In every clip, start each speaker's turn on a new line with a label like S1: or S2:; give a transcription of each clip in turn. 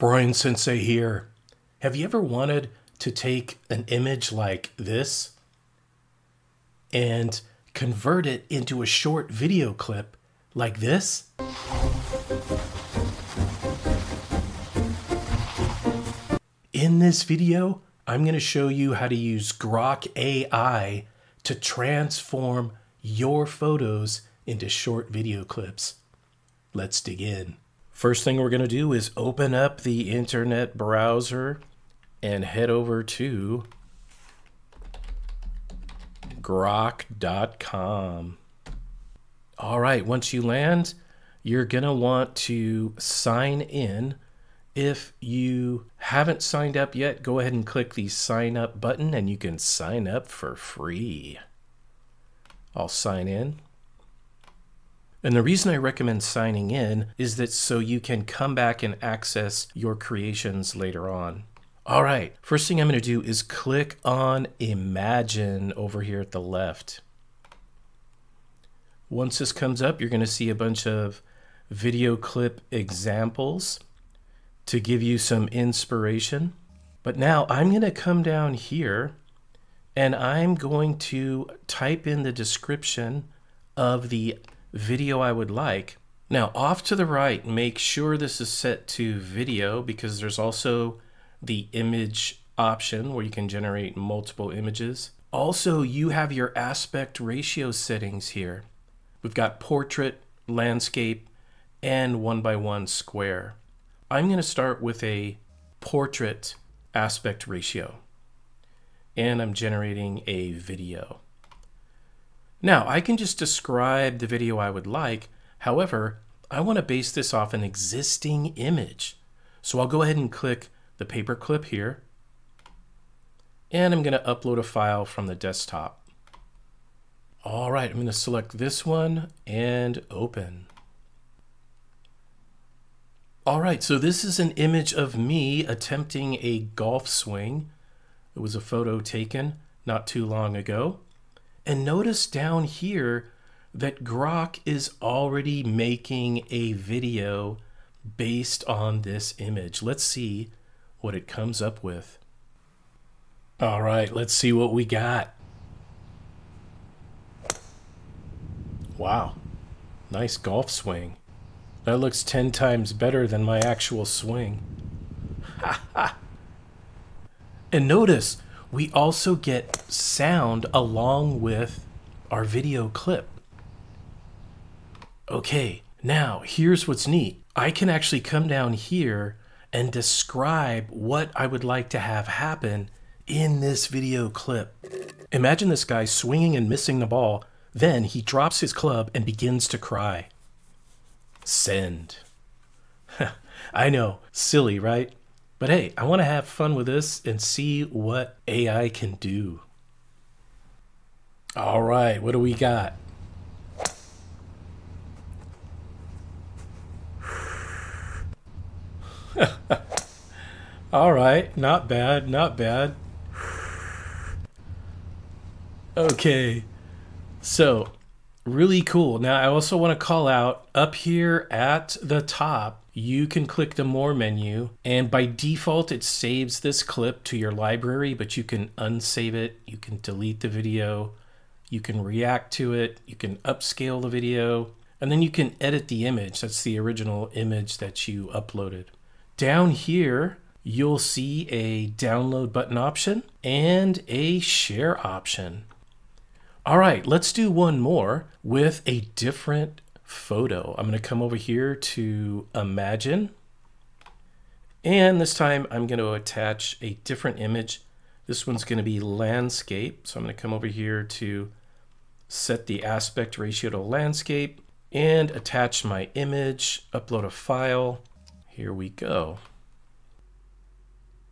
S1: Brian Sensei here. Have you ever wanted to take an image like this and convert it into a short video clip like this? In this video, I'm going to show you how to use Grok AI to transform your photos into short video clips. Let's dig in. First thing we're going to do is open up the internet browser and head over to grok.com. All right, once you land, you're going to want to sign in. If you haven't signed up yet, go ahead and click the sign up button and you can sign up for free. I'll sign in. And the reason I recommend signing in is that so you can come back and access your creations later on. All right, first thing I'm going to do is click on Imagine over here at the left. Once this comes up, you're going to see a bunch of video clip examples to give you some inspiration. But now I'm going to come down here and I'm going to type in the description of the video I would like. Now off to the right, make sure this is set to video because there's also the image option where you can generate multiple images. Also, you have your aspect ratio settings here. We've got portrait, landscape, and one by one square. I'm going to start with a portrait aspect ratio and I'm generating a video. Now I can just describe the video I would like. However, I want to base this off an existing image. So I'll go ahead and click the paperclip here. And I'm going to upload a file from the desktop. All right, I'm going to select this one and open. All right, so this is an image of me attempting a golf swing. It was a photo taken not too long ago. And notice down here that Grok is already making a video based on this image. Let's see what it comes up with. All right, let's see what we got. Wow, nice golf swing. That looks 10 times better than my actual swing. and notice, we also get sound along with our video clip. Okay, now here's what's neat. I can actually come down here and describe what I would like to have happen in this video clip. Imagine this guy swinging and missing the ball, then he drops his club and begins to cry. Send. I know, silly, right? But hey, I want to have fun with this and see what AI can do. All right, what do we got? All right, not bad, not bad. Okay, so really cool. Now, I also want to call out up here at the top, you can click the More menu, and by default, it saves this clip to your library, but you can unsave it, you can delete the video, you can react to it, you can upscale the video, and then you can edit the image. That's the original image that you uploaded. Down here, you'll see a download button option and a share option. All right, let's do one more with a different photo. I'm going to come over here to Imagine. And this time I'm going to attach a different image. This one's going to be landscape. So I'm going to come over here to set the aspect ratio to landscape and attach my image, upload a file. Here we go.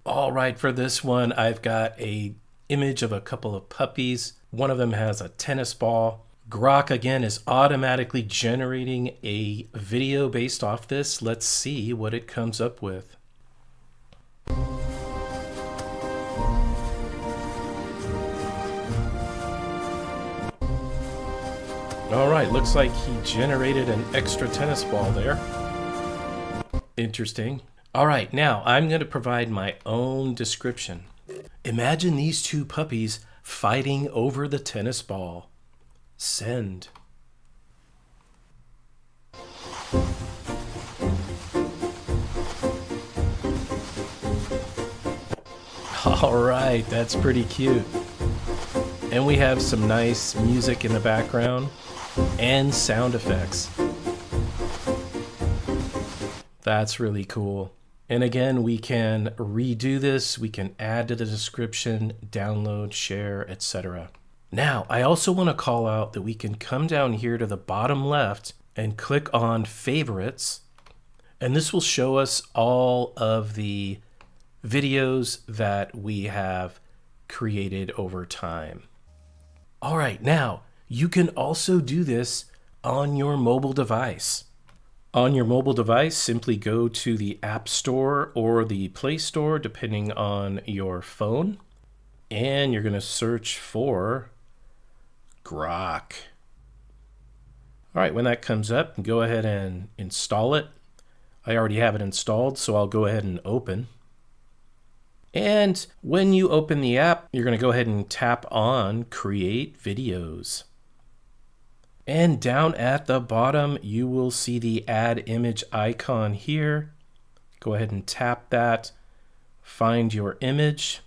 S1: All right, for this one, I've got a image of a couple of puppies. One of them has a tennis ball. Grok again is automatically generating a video based off this. Let's see what it comes up with. All right, looks like he generated an extra tennis ball there. Interesting. All right, now I'm going to provide my own description. Imagine these two puppies fighting over the tennis ball. Send. All right, that's pretty cute. And we have some nice music in the background and sound effects. That's really cool. And again, we can redo this, we can add to the description, download, share, etc. Now, I also want to call out that we can come down here to the bottom left and click on favorites, and this will show us all of the videos that we have created over time. All right, now you can also do this on your mobile device. On your mobile device, simply go to the App Store or the Play Store, depending on your phone, and you're going to search for Grok. All right, when that comes up, go ahead and install it. I already have it installed, so I'll go ahead and open. And when you open the app, you're going to go ahead and tap on Create Videos. And down at the bottom, you will see the add image icon here. Go ahead and tap that, find your image.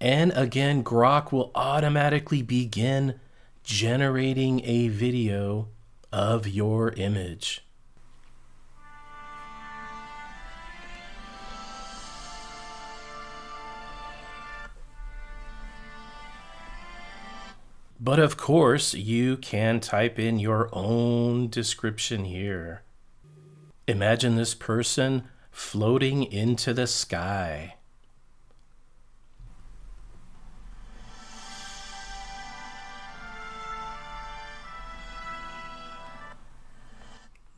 S1: And again, Grok will automatically begin generating a video of your image. But of course, you can type in your own description here. Imagine this person floating into the sky.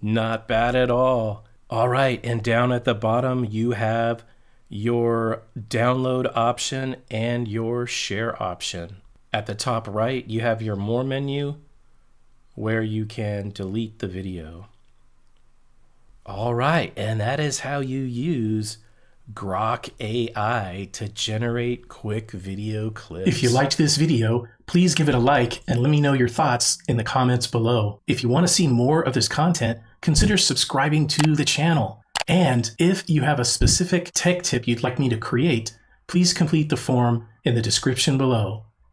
S1: Not bad at all. All right, and down at the bottom, you have your download option and your share option. At the top right, you have your More menu where you can delete the video. All right, and that is how you use Grok AI to generate quick video clips.
S2: If you liked this video, please give it a like and let me know your thoughts in the comments below. If you want to see more of this content, consider subscribing to the channel. And if you have a specific tech tip you'd like me to create, please complete the form in the description below